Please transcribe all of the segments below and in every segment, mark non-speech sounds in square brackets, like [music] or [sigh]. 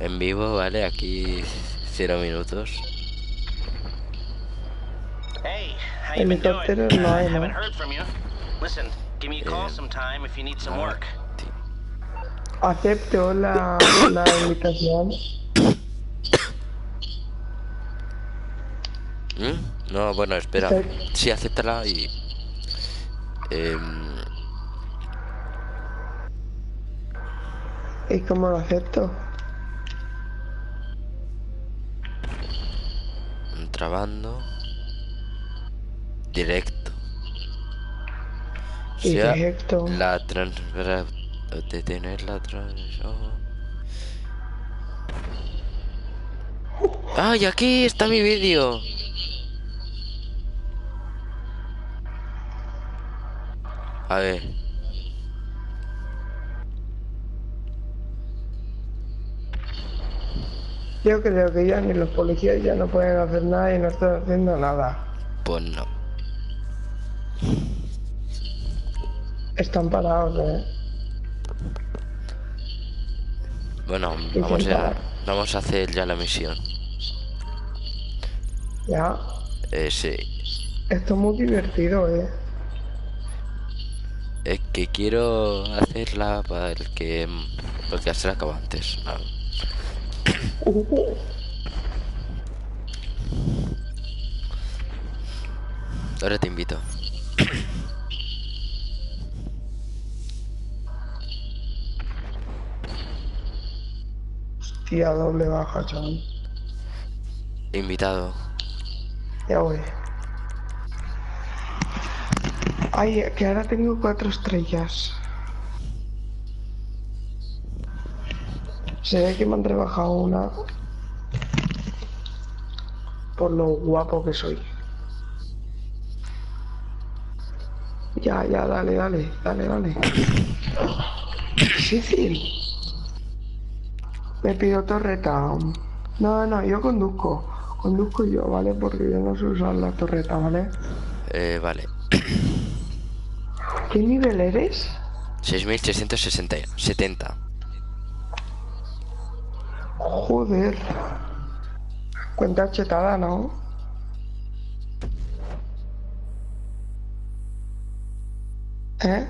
En vivo, vale, aquí cero minutos. Hey, how you been doing? Helicópteros no hay, Haven't ¿no? heard from you. Listen, give me a call Eh, sometime if you need some work. Acepto la, la invitación. ¿Mm? No, bueno, espera. Sí. Acéptala y... em, ¿Y cómo lo acepto? Trabando. Directo. O Y sea, directo. la transfer... Detener la transmisión. ¡Ay, aquí está mi vídeo! A ver. Yo creo que ya ni los policías ya no pueden hacer nada y no están haciendo nada. Pues no. Están parados, eh. Bueno, ¿Y vamos a, vamos a hacer ya la misión. Ya. Eh, sí. Esto es muy divertido, eh. Es que quiero hacerla para el que... Porque se la acabó antes. Ah. Ahora te invito. tía, doble baja, chaval. Invitado. Ya voy. Ay, que ahora tengo cuatro estrellas. Se ve que me han rebajado una. Por lo guapo que soy. Ya, ya, dale, dale, dale, dale. Difícil. Me pido torreta. No, no, yo conduzco. Conduzco yo, ¿vale? Porque yo no sé usar la torreta, ¿vale? Eh, vale. ¿Qué nivel eres? 6.660. 70. Joder. Cuenta chetada, ¿no? ¿Eh?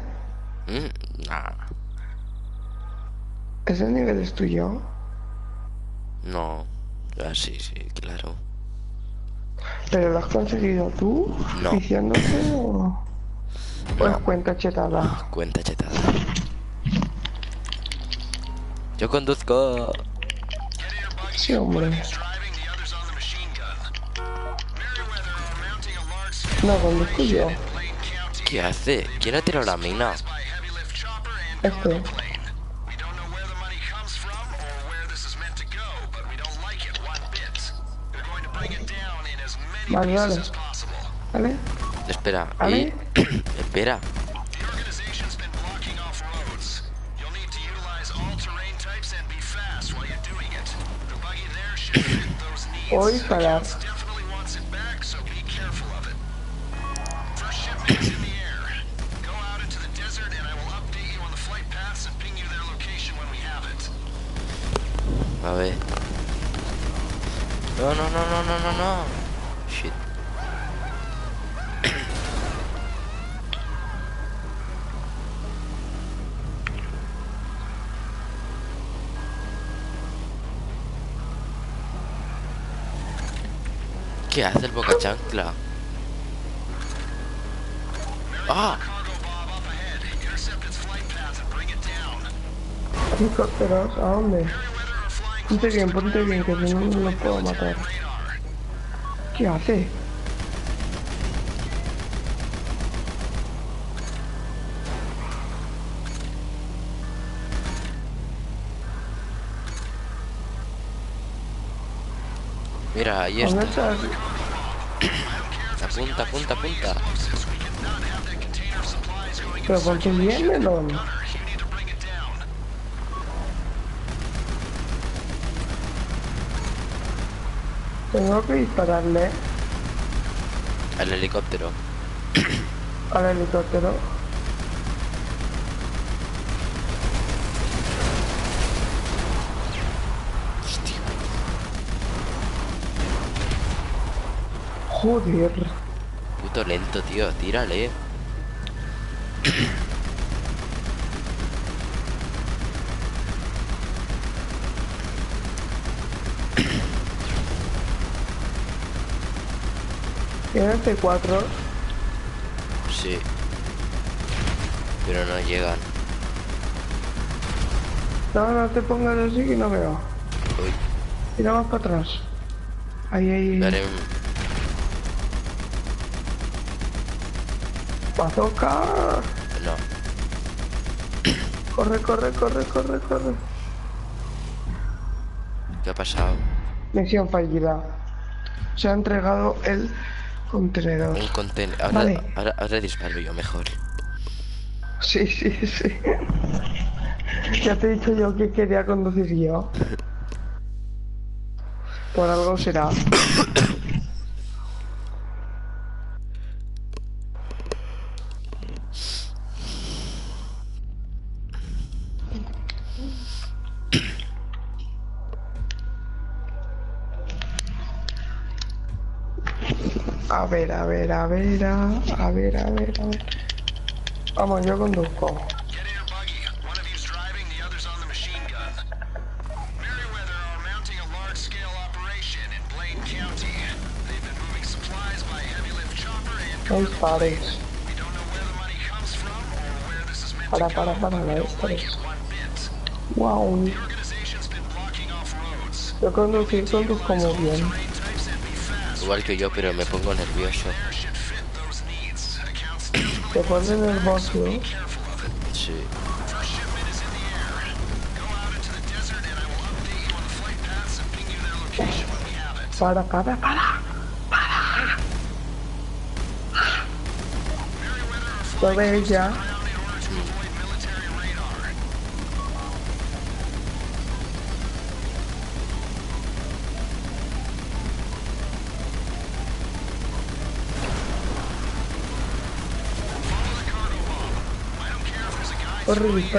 Mm, nah, ¿Ese nivel es tuyo? no. Ah, sí, sí, claro. ¿Pero lo has conseguido tú? No. ¿Diciéndote o...? ¿O es No. cuenta chetada? Cuenta chetada. Yo conduzco. Sí, hombre. No, conduzco yo. ¿Qué hace? ¿Quién ha tirado la mina? Este. Vale, vale. ¿Vale? Espera, ¿Vale? y... [clears throat] Espera. Voy para... A ver. No, no, no, no, no, no, no. Shit. ¿Qué hace el boca chancla? ¡Ah! Helicópteros, ¿a dónde? Ponte bien, ponte bien, que si no, no los puedo matar. ¿Qué hace? Mira, ahí ¿Dónde está. Apunta, apunta, apunta. Pero ponte bien, melón. Tengo que dispararle Al helicóptero. al helicóptero. Joder. Puto lento, tío. Tírale. ¿Tienes C4? Sí. Pero no llegan. No, no te pongas así que no veo. Uy, Tira más para atrás. Ahí, ahí. daré un... Bazooka. No. Corre, corre, corre, corre, corre. ¿Qué ha pasado? Misión fallida. Se ha entregado el contenedor. Un contenedor. Ahora, Vale. ahora, ahora disparo yo mejor. Sí, sí, sí. Ya te he dicho yo que quería conducir yo. [laughs] Por algo será. Ver, a ver, a ver, a, ver, a ver, a ver. Vamos, yo conduzco. No is meant Para, para, para, it one bit. Wow. Yo conducir conduzco muy bien. Igual que yo, pero me pongo nervioso. Te pones nervioso. Sí. First shipment is in the air. Go to bring it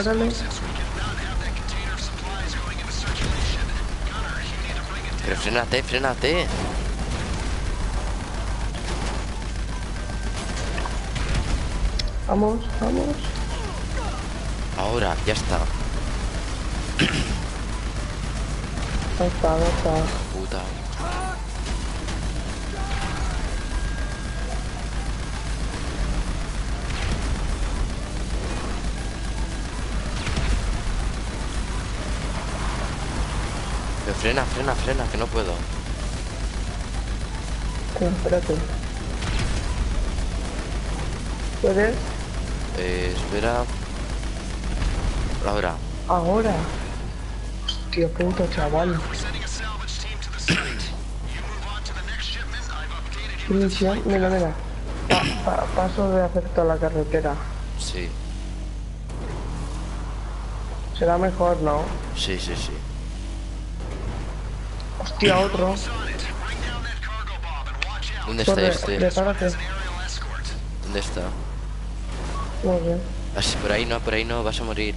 Pero down. frénate, frénate. Vamos, vamos. Ahora, ya está. No está, no está. Puta. Pero frena, frena, frena, que no puedo. Espera, espérate. ¿Puedes? Eh, espera. Ahora. Ahora. Hostia puta, chaval. [coughs] Misión, mira, mira. Pa- pa- paso de hacer toda la carretera. Sí, Será mejor, ¿no? sí, sí, sí. Watch out. ¿Dónde está este? prepárate. ¿Dónde está? Muy bien. Así, por ahí no, por ahí no, vas a morir.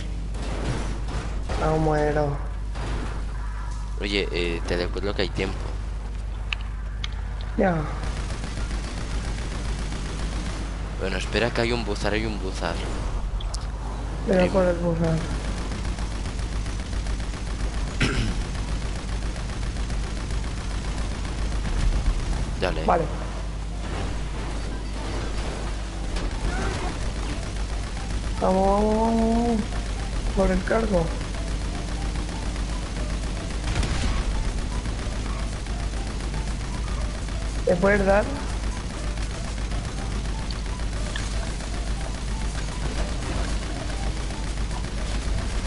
No muero. Oye, eh, te recuerdo que hay tiempo. Ya. Bueno, espera que hay un buzar, hay un buzar. A por el buzón. Dale. Vale. Vamos, vamos, vamos. Por el cargo. ¿Me puedes dar?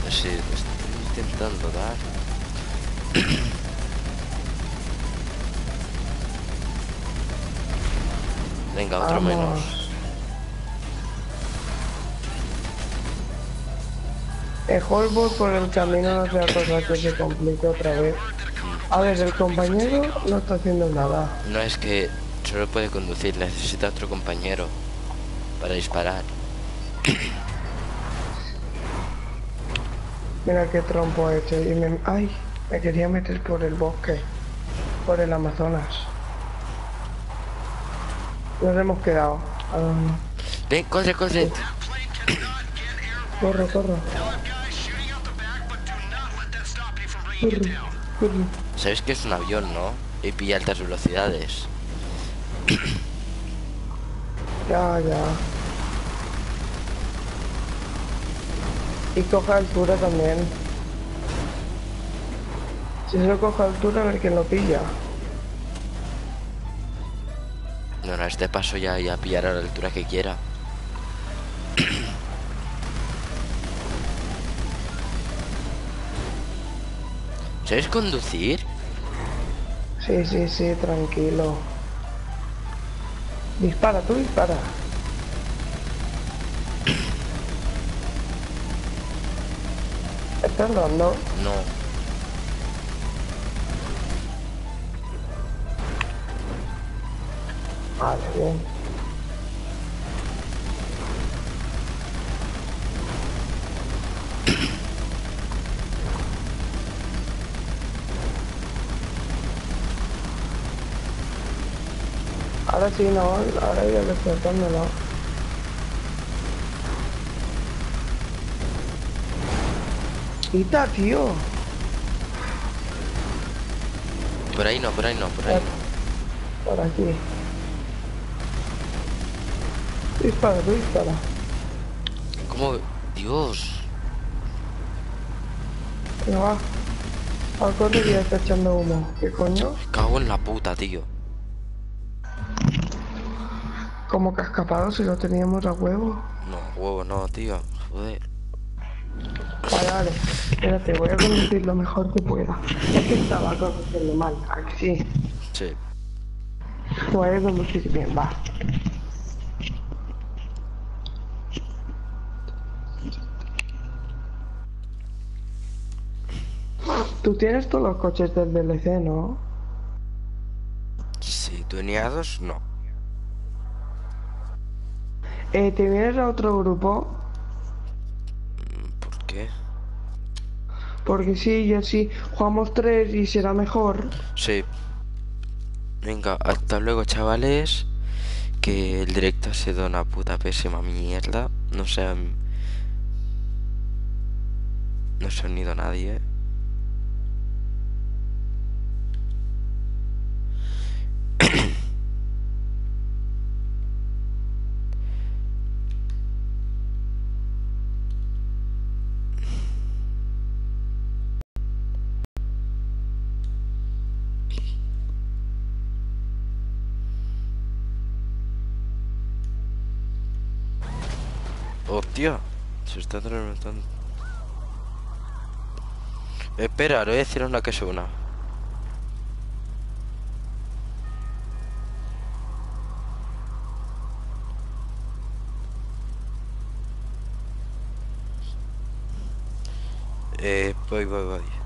Sí, estoy intentando dar. [clears throat] Venga, otro Vamos. menos. El Holbot por el camino no sea cosa que se complique otra vez. A ver, el compañero no está haciendo nada. No es que solo puede conducir, necesita otro compañero para disparar. [coughs] Mira qué trompo he hecho. Y me... Ay, me quería meter por el bosque. Por el Amazonas. Nos hemos quedado. No. Ven, corre, corre. Corre, corre. Corre. Sabes que es un avión, ¿no? Y pilla altas velocidades. Ya, ya. Y coge altura también. Si se lo coge altura, a ver quién lo pilla. No, no, este paso ya, ya pillará la altura que quiera. [clears throat] ¿Sabes conducir? Sí, sí, sí, tranquilo. Dispara, tú dispara. [clears throat] ¿Estás dando? No. Vale, bien. Ahora sí, no, ahora ya despertándolo. Quita, tío. Por ahí no, por ahí no, por ahí no. Por aquí. Dispara, dispara. ¿Cómo? Dios. Venga, va. Al correr ya está echando humo. ¿Qué coño? Me cago en la puta, tío. Como que ha escapado si lo teníamos a huevo. No, huevo, no, tío. Joder. Vale, vale. Espérate, voy a conducir lo mejor que pueda. Es que estaba conduciendo mal. Aquí sí. Sí. Voy a conducir bien, va. Tú tienes todos los coches del DLC, ¿no? Sí, tuneados, no. Eh, ¿Te vienes a otro grupo? ¿Por qué? Porque sí, y así jugamos tres y será mejor. Sí. Venga, hasta luego, chavales. Que el directo ha sido una puta pésima mierda. No se han... No se ha unido nadie. Hostia, se está transmitiendo. Espera, le voy a decir una que es una. Eh, voy, voy, voy.